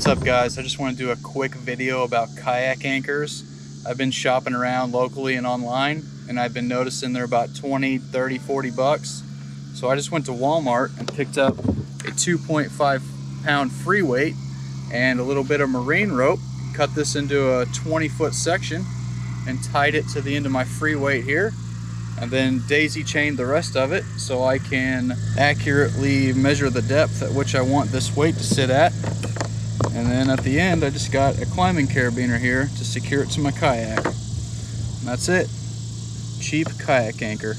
What's up guys? I just want to do a quick video about kayak anchors. I've been shopping around locally and online and I've been noticing they're about 20, 30, 40 bucks. So I just went to Walmart and picked up a 2.5 pound free weight and a little bit of marine rope. Cut this into a 20 foot section and tied it to the end of my free weight here and then daisy chained the rest of it so I can accurately measure the depth at which I want this weight to sit at and then at the end, I just got a climbing carabiner here to secure it to my kayak. And that's it. Cheap kayak anchor.